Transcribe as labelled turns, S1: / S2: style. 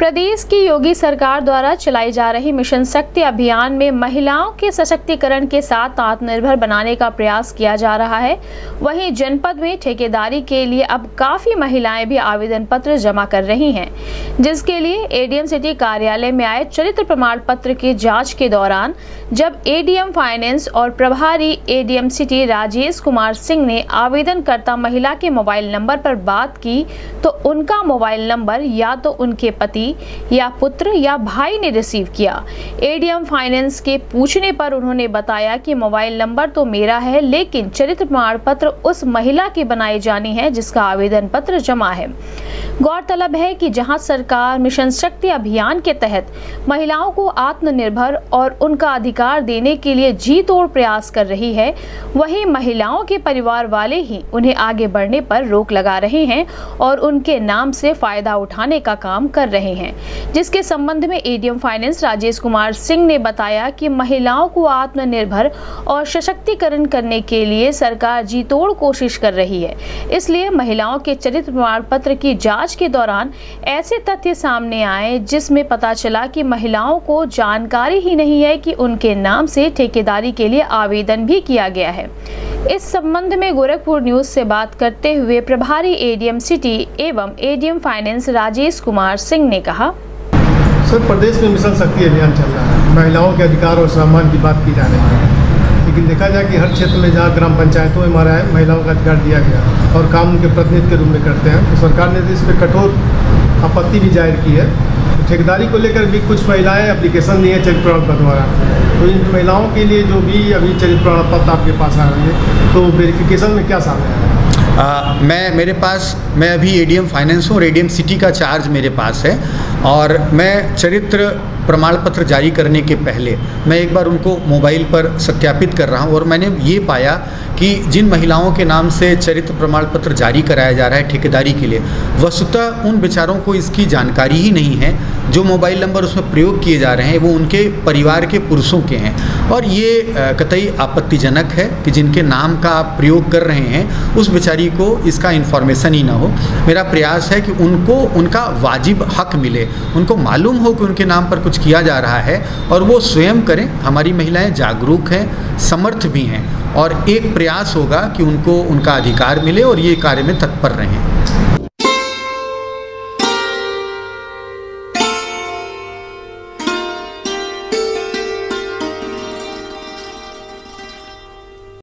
S1: प्रदेश की योगी सरकार द्वारा चलाई जा रही मिशन शक्ति अभियान में महिलाओं के सशक्तिकरण के साथ आत्मनिर्भर बनाने का प्रयास किया जा रहा है। वहीं जनपद में ठेकेदारी के लिए अब काफ़ी महिलाएँ भी आवेदन पत्र जमा कर रही हैं, जिसके लिए एडीएम सिटी कार्यालय में आए चरित्र प्रमाण पत्र की जाँच के दौरान जब एडीएम फाइनेंस और प्रभारी एडीएम सिटी राजेश कुमार सिंह ने आवेदनकर्ता महिला के मोबाइल नंबर पर बात की तो उनका मोबाइल नंबर या तो उनके पति या पुत्र या भाई ने रिसीव किया। एडीएम फाइनेंस के पूछने पर उन्होंने बताया कि मोबाइल नंबर तो मेरा है, लेकिन चरित्र प्रमाण पत्र उस महिला की बनाई जानी है जिसका आवेदन पत्र जमा है। गौरतलब है कि जहाँ सरकार मिशन शक्ति अभियान के तहत महिलाओं को आत्मनिर्भर और उनका अधिकार देने के लिए जी तोड़ प्रयास कर रही है, वहीं महिलाओं के परिवार वाले ही उन्हें आगे बढ़ने पर रोक लगा रहे हैं और उनके नाम से फ़ायदा उठाने का काम कर रहे हैं। जिसके संबंध में एडीएम फाइनेंस राजेश कुमार सिंह ने बताया कि महिलाओं को आत्मनिर्भर और सशक्तिकरण करने के लिए सरकार जी तोड़ कोशिश कर रही है। इसलिए महिलाओं के चरित्र प्रमाण पत्र की जाँच के दौरान ऐसे तथ्य सामने आए, जिसमें पता चला कि महिलाओं को जानकारी ही नहीं है कि उनके नाम से ठेकेदारी के लिए आवेदन भी किया गया है। इस संबंध में गोरखपुर न्यूज़ से बात करते हुए प्रभारी एडीएम सिटी एवं एडीएम फाइनेंस राजेश कुमार सिंह ने कहा।
S2: सर, प्रदेश में मिशन शक्ति अभियान चल रहा है। महिलाओं के अधिकार और सम्मान की बात की जा रही है। लेकिन देखा जाए कि हर क्षेत्र में जहाँ ग्राम पंचायतों में हमारा महिलाओं का अधिकार दिया गया और काम उनके प्रतिनिधि के रूप में करते हैं। तो सरकार ने इस पर कठोर आपत्ति भी ज़ाहिर की है। तो ठेकेदारी को लेकर भी कुछ महिलाएँ एप्लीकेशन दी है चरित्र प्रमाण पत्र द्वारा। तो इन महिलाओं के लिए जो भी अभी चरित्र प्रमाण पत्र आपके पास आ रही है तो वेरिफिकेशन में क्या शामिल है?
S3: आ, मैं मेरे पास मैं अभी ए डी एम फाइनेंस हूँ और ए डी एम सिटी का चार्ज मेरे पास है। और मैं चरित्र प्रमाण पत्र जारी करने के पहले मैं एक बार उनको मोबाइल पर सत्यापित कर रहा हूँ और मैंने ये पाया कि जिन महिलाओं के नाम से चरित्र प्रमाण पत्र जारी कराया जा रहा है ठेकेदारी के लिए, वस्तुतः उन बेचारों को इसकी जानकारी ही नहीं है। जो मोबाइल नंबर उसमें प्रयोग किए जा रहे हैं, वो उनके परिवार के पुरुषों के हैं। और ये कतई आपत्तिजनक है कि जिनके नाम का आप प्रयोग कर रहे हैं, उस बेचारी को इसका इन्फॉर्मेशन ही ना हो। मेरा प्रयास है कि उनको, उनका वाजिब हक मिले। उनको मालूम हो कि उनके नाम पर कुछ किया जा रहा है और वो स्वयं करें। हमारी महिलाएँ जागरूक हैं, समर्थ भी हैं और एक प्रयास होगा कि उनको उनका अधिकार मिले और ये कार्य में तत्पर रहें।